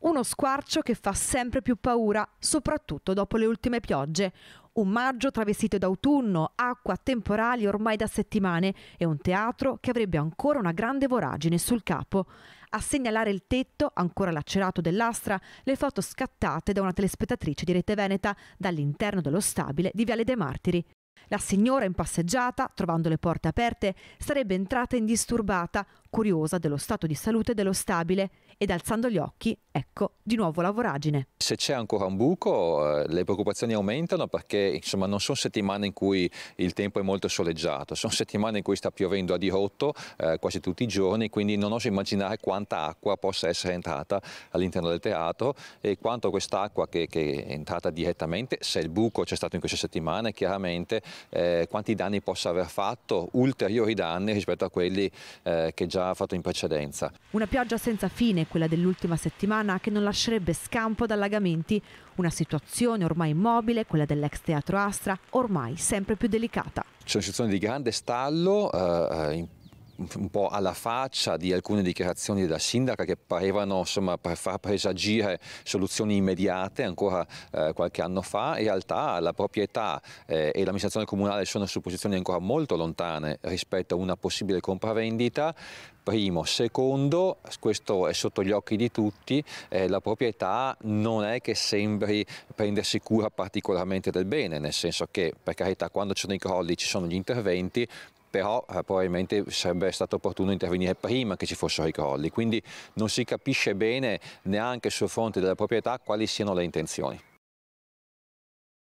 Uno squarcio che fa sempre più paura, soprattutto dopo le ultime piogge. Un maggio travestito d'autunno, acqua, temporali ormai da settimane e un teatro che avrebbe ancora una grande voragine sul capo. A segnalare il tetto, ancora lacerato dell'astra, le foto scattate da una telespettatrice di Rete Veneta dall'interno dello stabile di Viale dei Martiri. La signora in passeggiata, trovando le porte aperte, sarebbe entrata indisturbata, curiosa dello stato di salute dello stabile ed alzando gli occhi, ecco di nuovo la voragine. Se c'è ancora un buco eh, le preoccupazioni aumentano perché insomma, non sono settimane in cui il tempo è molto soleggiato, sono settimane in cui sta piovendo a dirotto eh, quasi tutti i giorni, quindi non oso immaginare quanta acqua possa essere entrata all'interno del teatro e quanto quest'acqua che, che, è entrata direttamente, se il buco c'è stato in queste settimane, chiaramente eh, quanti danni possa aver fatto, ulteriori danni rispetto a quelli eh, che già ha fatto in precedenza. Una pioggia senza fine quella dell'ultima settimana, che non lascerebbe scampo ad allagamenti. Una situazione ormai immobile, quella dell'ex teatro Astra, ormai sempre più delicata. C'è una situazione di grande stallo, eh, in un po' alla faccia di alcune dichiarazioni della sindaca che parevano insomma, far presagire soluzioni immediate ancora eh, qualche anno fa, in realtà la proprietà eh, e l'amministrazione comunale sono su posizioni ancora molto lontane rispetto a una possibile compravendita. Primo, secondo, questo è sotto gli occhi di tutti, eh, la proprietà non è che sembri prendersi cura particolarmente del bene, nel senso che per carità quando ci sono i crolli ci sono gli interventi, però eh, probabilmente sarebbe stato opportuno intervenire prima che ci fossero i crolli, quindi non si capisce bene neanche sul fronte della proprietà quali siano le intenzioni.